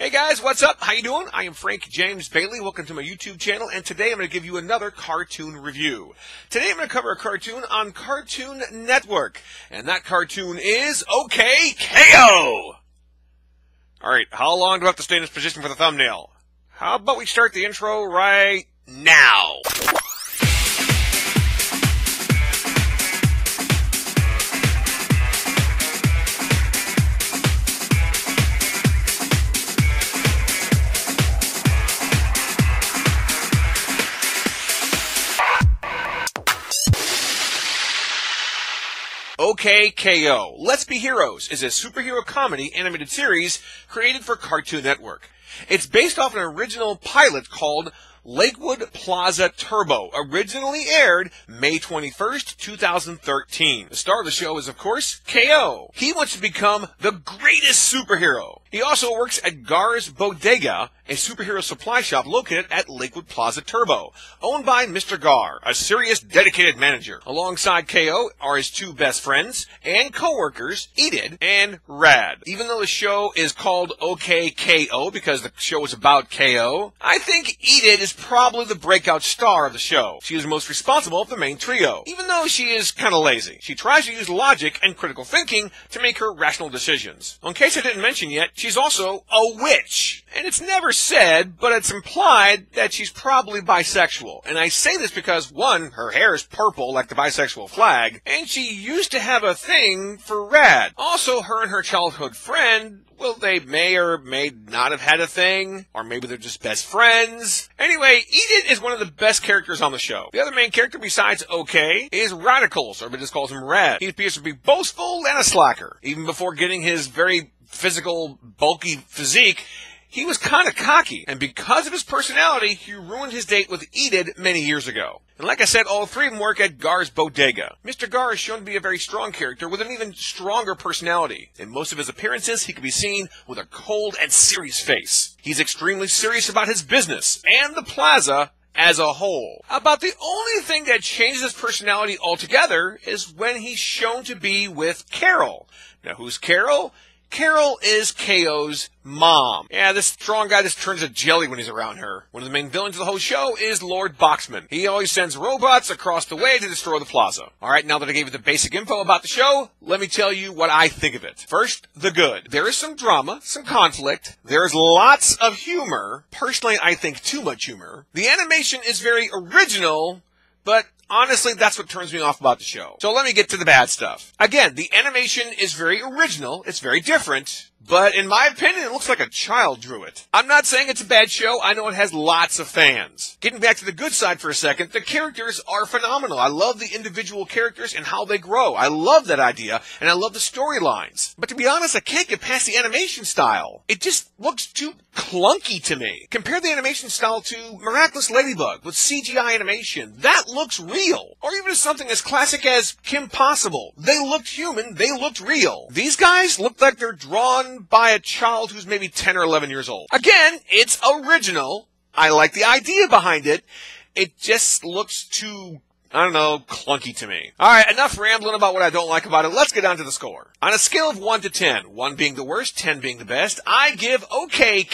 Hey guys, what's up? How you doing? I am Frank James Bailey. Welcome to my YouTube channel, and today I'm going to give you another cartoon review. Today I'm going to cover a cartoon on Cartoon Network, and that cartoon is OK KO. All right, how long do I have to stay in this position for the thumbnail? How about we start the intro right now? OK KO. Let's Be Heroes is a superhero comedy animated series created for Cartoon Network. It's based off an original pilot called Lakewood Plaza Turbo originally aired May 21st, 2013. The star of the show is, of course, KO. He wants to become the greatest superhero. He also works at Gar's Bodega, a superhero supply shop located at Lakewood Plaza Turbo, owned by Mr. Gar, a serious, dedicated manager. Alongside KO are his two best friends and co-workers, Enid and Rad. Even though the show is called OK KO because the show is about KO, I think Enid is probably the breakout star of the show. She is most responsible of the main trio, even though she is kind of lazy. She tries to use logic and critical thinking to make her rational decisions. In case I didn't mention yet, she's also a witch. And it's never said, but it's implied that she's probably bisexual. And I say this because, one, her hair is purple like the bisexual flag, and she used to have a thing for Rad. Also, her and her childhood friend well, they may or may not have had a thing, or maybe they're just best friends. Anyway, Enid is one of the best characters on the show. The other main character besides OK is Radicles, or everybody just calls him Rad. He appears to be boastful and a slacker. Even before getting his very physical, bulky physique, he was kind of cocky, and because of his personality, he ruined his date with Enid many years ago. And like I said, all three of them work at Gar's Bodega. Mr. Gar is shown to be a very strong character with an even stronger personality. In most of his appearances, he can be seen with a cold and serious face. He's extremely serious about his business and the plaza as a whole. About the only thing that changes his personality altogether is when he's shown to be with Carol. Now, who's Carol? Carol is KO's mom. Yeah, this strong guy just turns a jelly when he's around her. One of the main villains of the whole show is Lord Boxman. He always sends robots across the way to destroy the plaza. Alright, now that I gave you the basic info about the show, let me tell you what I think of it. First, the good. There is some drama, some conflict. There's lots of humor. Personally, I think too much humor. The animation is very original, but honestly, that's what turns me off about the show. So let me get to the bad stuff. Again, the animation is very original. It's very different. But in my opinion, it looks like a child drew it. I'm not saying it's a bad show. I know it has lots of fans. Getting back to the good side for a second, the characters are phenomenal. I love the individual characters and how they grow. I love that idea, and I love the storylines. But to be honest, I can't get past the animation style. It just looks too clunky to me. Compare the animation style to Miraculous Ladybug with CGI animation. That looks real. Or even something as classic as Kim Possible. They looked human, they looked real. These guys look like they're drawn by a child who's maybe 10 or 11 years old. Again, it's original. I like the idea behind it. It just looks too I don't know, clunky to me. Alright, enough rambling about what I don't like about it. Let's get on to the score. On a scale of 1 to 10, 1 being the worst, 10 being the best, I give OK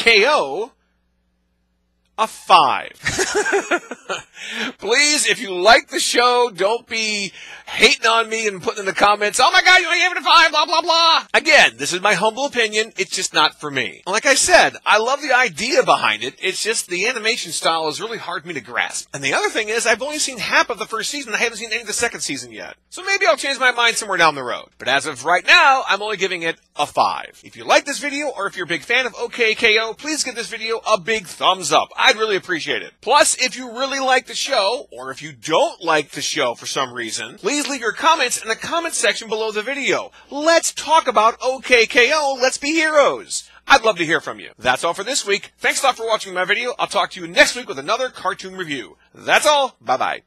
a 5. Please, if you like the show, don't be hating on me and putting in the comments, oh my god, you only gave it a five, blah, blah, blah. Again, this is my humble opinion. It's just not for me. Like I said, I love the idea behind it. It's just the animation style is really hard for me to grasp. And the other thing is, I've only seen half of the first season. I haven't seen any of the second season yet. So maybe I'll change my mind somewhere down the road. But as of right now, I'm only giving it a five. If you like this video, or if you're a big fan of OKKO, please give this video a big thumbs up. I'd really appreciate it. Plus, if you really like the show, or if you don't like the show for some reason, please leave your comments in the comments section below the video. Let's talk about OKKO Let's Be Heroes. I'd love to hear from you. That's all for this week. Thanks a lot for watching my video. I'll talk to you next week with another cartoon review. That's all. Bye bye.